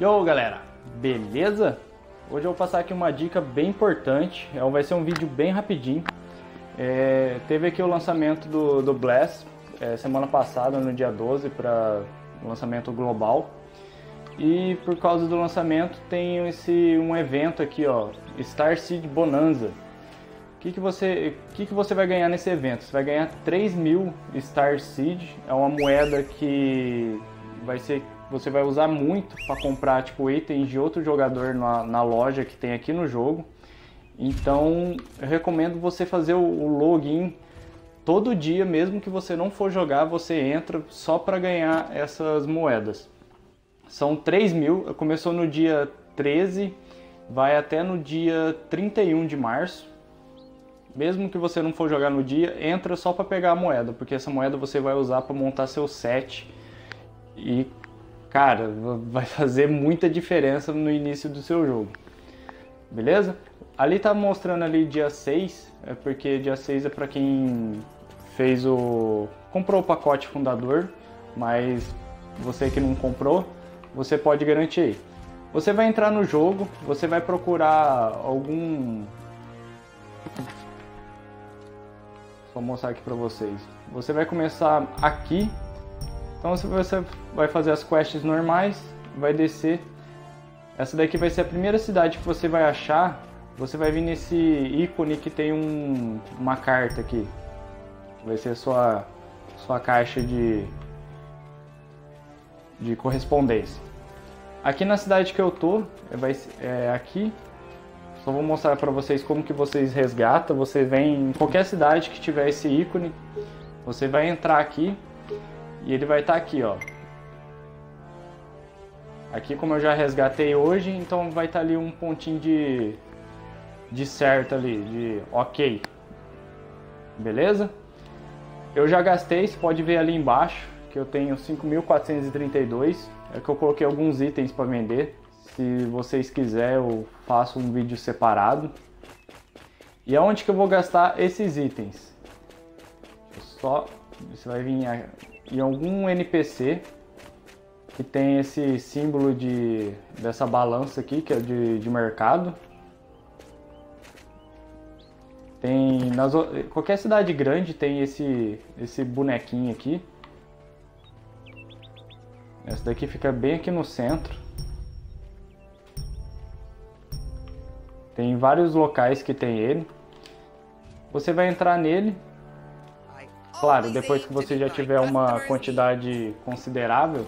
Yo galera, beleza? Hoje eu vou passar aqui uma dica bem importante, é, vai ser um vídeo bem rapidinho. É, teve aqui o lançamento do, do Blast é, semana passada, no dia 12, para lançamento global. E por causa do lançamento tem esse um evento aqui, ó, Star Seed Bonanza. O que, que, você, que, que você vai ganhar nesse evento? Você vai ganhar 3 mil Star Seed, é uma moeda que vai ser você vai usar muito para comprar tipo itens de outro jogador na, na, loja que tem aqui no jogo. Então eu recomendo você fazer o, o login todo dia, mesmo que você não for jogar, você entra só para ganhar essas moedas. São 3 mil, começou no dia 13, vai até no dia 31 de março. Mesmo que você não for jogar no dia, entra só para pegar a moeda, porque essa moeda você vai usar para montar seu set e cara, vai fazer muita diferença no início do seu jogo. Beleza? Ali tá mostrando ali dia 6, é porque dia 6 é para quem fez o comprou o pacote fundador, mas você que não comprou, você pode garantir. Você vai entrar no jogo, você vai procurar algum Vou mostrar aqui para vocês. Você vai começar aqui então se você vai fazer as quests normais, vai descer. Essa daqui vai ser a primeira cidade que você vai achar. Você vai vir nesse ícone que tem um, uma carta aqui. Vai ser a sua, sua caixa de, de correspondência. Aqui na cidade que eu tô, é, vai, é aqui. Só vou mostrar para vocês como que vocês resgatam. Você vem em qualquer cidade que tiver esse ícone. Você vai entrar aqui e ele vai estar tá aqui, ó. Aqui como eu já resgatei hoje, então vai estar tá ali um pontinho de, de certo ali, de ok. Beleza? Eu já gastei, você pode ver ali embaixo que eu tenho 5.432. É que eu coloquei alguns itens para vender. Se vocês quiserem, eu faço um vídeo separado. E aonde que eu vou gastar esses itens? Só você vai vir em algum NPC que tem esse símbolo de dessa balança aqui que é de, de mercado. Tem nas qualquer cidade grande tem esse esse bonequinho aqui. Essa daqui fica bem aqui no centro. Tem vários locais que tem ele. Você vai entrar nele Claro, depois que você já tiver uma quantidade considerável,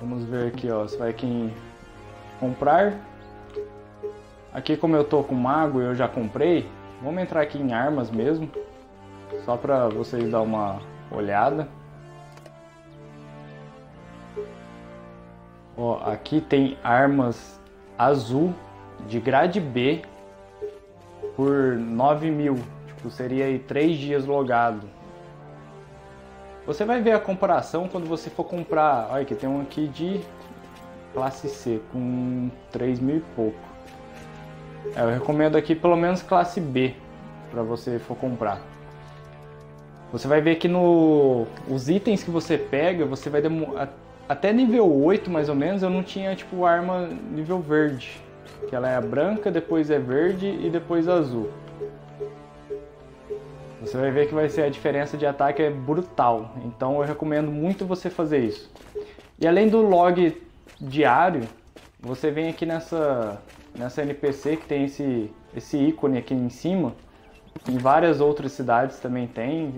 Vamos ver aqui, ó. Você vai aqui em comprar. Aqui como eu tô com mago, eu já comprei. Vamos entrar aqui em armas mesmo, só para vocês dar uma olhada. Ó, aqui tem armas azul de grade B por 9 mil. Tipo, seria aí 3 dias logado. Você vai ver a comparação quando você for comprar. Olha que tem um aqui de classe C com 3 mil e pouco. É, eu recomendo aqui pelo menos classe B para você for comprar. Você vai ver que no os itens que você pega, você vai demorar até nível 8 mais ou menos, eu não tinha tipo arma nível verde que ela é branca, depois é verde e depois azul. Você vai ver que vai ser a diferença de ataque é brutal. Então eu recomendo muito você fazer isso. E além do log diário, você vem aqui nessa nessa NPC que tem esse esse ícone aqui em cima. Em várias outras cidades também tem.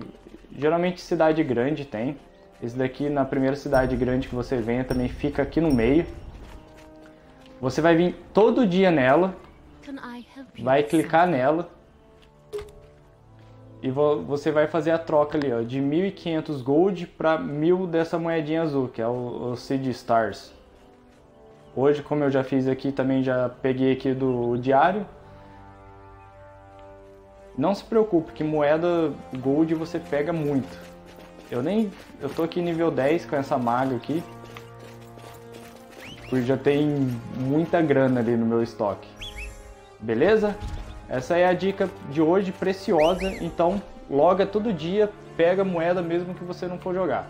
Geralmente cidade grande tem. Esse daqui na primeira cidade grande que você venha também fica aqui no meio. Você vai vir todo dia nela, vai clicar nela e você vai fazer a troca ali, ó, de 1.500 gold para 1.000 dessa moedinha azul, que é o, o Seed Stars. Hoje, como eu já fiz aqui, também já peguei aqui do diário. Não se preocupe que moeda gold você pega muito. Eu nem eu tô aqui nível 10 com essa maga aqui porque já tem muita grana ali no meu estoque. Beleza? Essa é a dica de hoje, preciosa. Então, loga todo dia, pega moeda mesmo que você não for jogar.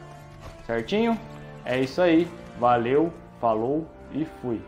Certinho? É isso aí. Valeu, falou e fui.